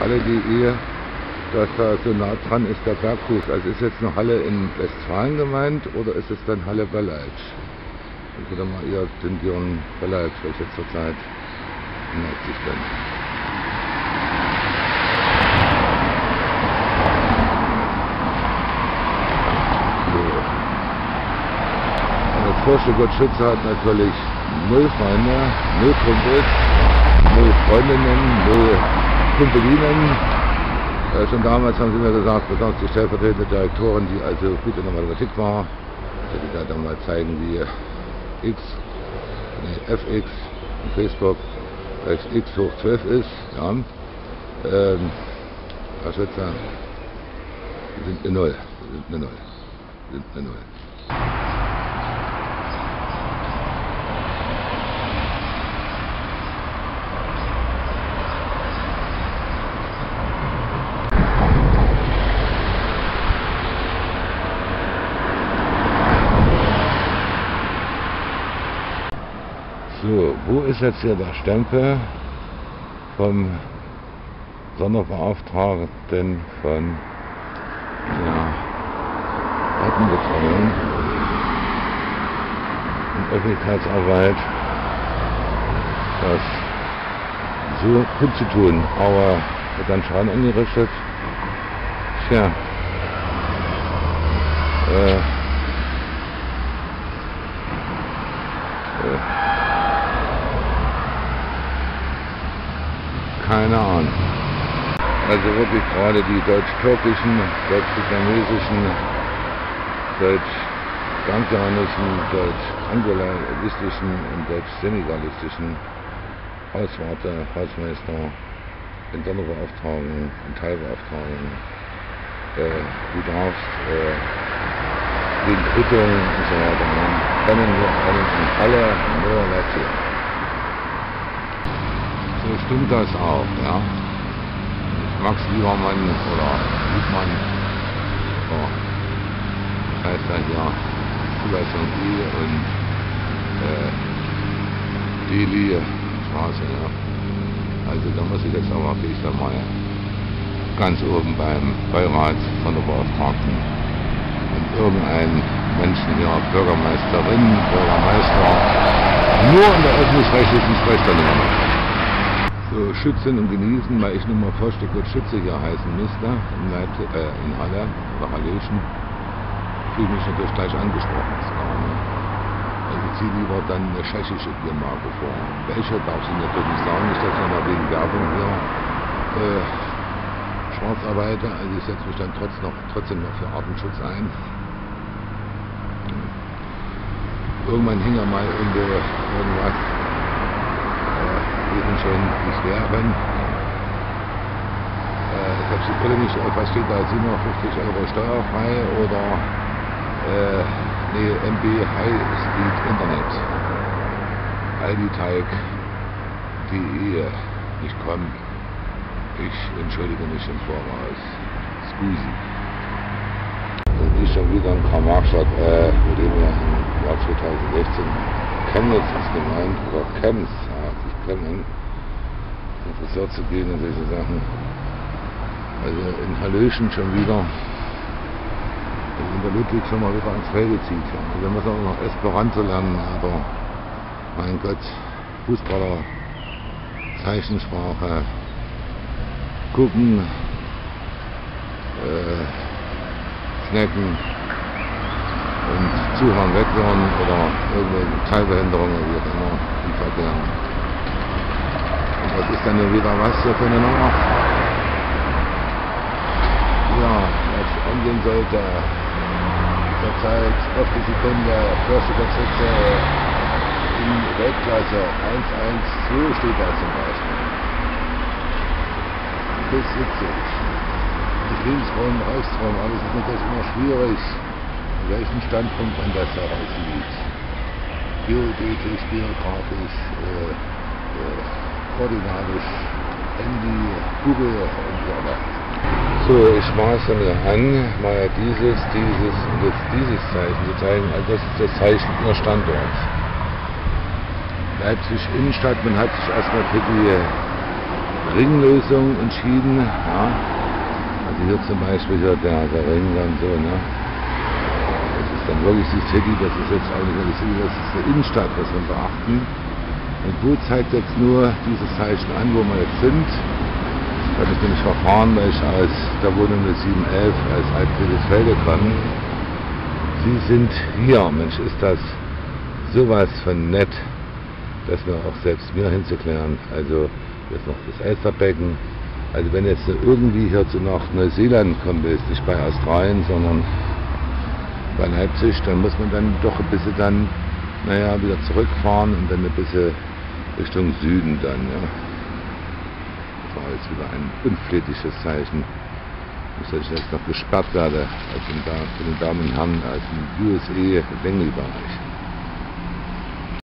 Halle.de, dass da so nah dran ist der Berghof. Also ist jetzt eine Halle in Westfalen gemeint oder ist es dann Halle Berleitsch? Ich würde mal eher tendieren Berleitsch, weil ich jetzt zurzeit in Leipzig bin. Der Forscher Gott Schütze hat natürlich null Freunde, null Kumpels, null Freundinnen, null Kumpelinen. Äh, schon damals haben sie mir gesagt, besonders die stellvertretende Direktorin, die also gut in der Mathematik war, die da dann mal zeigen, wie x, nee, fx in Facebook rechts x hoch 12 ist. Ja. Ähm, Herr Schützer, sind eine Null. Sind eine Null. Sind eine Null. So, wo ist jetzt hier der Stempel vom Sonderbeauftragten von der Datenbetreuung und Öffentlichkeitsarbeit, das so gut zu tun, aber wird dann Schaden angerichtet. Tja, äh, äh, keine Ahnung. Also wirklich gerade die deutsch-türkischen, deutsch-vietnamesischen, deutsch-gambianischen, deutsch-angolistischen und deutsch-senegalistischen Hauswarte, Hausmeister, Sonderbeauftragten und Teilbeauftragten, äh, du darfst äh, wegen Quittung und so weiter, können wir alle nur erzählen so stimmt das auch, ja. Max Liebermann oder Liebmann, so, das heißt dann ja Zulassung E und äh, Deli Straße, ja. Also da muss ich jetzt aber gehe ich dann mal ganz oben beim Beirat von der Beauftragten und irgendein Menschen, ja, Bürgermeisterin, Bürgermeister, nur in der öffentlich-rechtlichen Sprechstunde so schützen und genießen, weil ich nun mal Vorstückgut Schütze hier heißen müsste, in, Leipzig, äh, in Halle oder Hallöchen, fühle mich natürlich gleich angesprochen. Also ich ziehe lieber dann eine tschechische Biermarke vor. Welche darf ich natürlich sagen, nicht, dass ich mal wegen Werbung hier äh, schwarz arbeite, also ich setze mich dann trotz noch, trotzdem noch für Artenschutz ein. Irgendwann hing ja mal irgendwo irgendwas eben schon nicht werben. Äh, ich habe die Brille nicht, was steht da, 750 Euro steuerfrei oder äh, nee, MB High Speed Internet. Aldi-Teig.de nicht kommen. Ich entschuldige mich im Voraus. Scusi. Und ich schon wieder ein Karl-Marx-Stadt, äh, mit dem wir im Jahr 2016 Chemnitz ist gemeint, oder Chems, können, zum Friseur zu gehen und solche Sachen. Also in Hallöchen schon wieder, also in der Ludwig schon mal wieder ans Felde zieht. Also müssen auch noch Esperanto lernen, aber mein Gott, Fußballer, Zeichensprache, gucken, äh, snacken und zuhören, weghören oder irgendwelche Teilbehinderungen, wie auch immer, die verkehren. Was ist hier wieder was für eine Nummer? Ja, was angehen sollte. Zurzeit auf die Sekunde, Förste Sitze in Weltklasse 112 steht da zum Beispiel. Bis 70. Nicht Linksraum, Rechtsraum, alles ist natürlich immer schwierig, an welchem Standpunkt man das heraussieht. Geodetisch, geografisch, äh, äh, koordinatisch Handy, Google und so weiter. So, ich maße mir an, mal dieses, dieses und jetzt dieses Zeichen zu zeigen. Also das ist das Zeichen Ihr Standort. Leipzig Innenstadt, man hat sich erstmal für die Ringlösung entschieden. Ja. Also hier zum Beispiel hier der, der Ring dann so, ne? Das ist dann wirklich die City, das ist jetzt auch nicht die City, das ist eine Innenstadt, was wir beachten. Und Boot zeigt jetzt nur dieses Zeichen an, wo wir jetzt sind. Da habe ich nämlich verfahren, weil ich als der Wohnung 711 als Altfriedrichsfelde komme. Sie sind hier, Mensch, ist das sowas von nett, das noch auch selbst mir hinzuklären. Also ist noch das Elsterbecken. Also wenn jetzt irgendwie hier zu nach Neuseeland kommen willst, nicht bei Australien, sondern bei Leipzig, dann muss man dann doch ein bisschen dann, naja, wieder zurückfahren und dann ein bisschen Richtung Süden dann, ja. War jetzt wieder ein unflätiges Zeichen. Dass ich jetzt noch gesperrt werde als von den Damen und Herren aus dem USA-Längelbereich.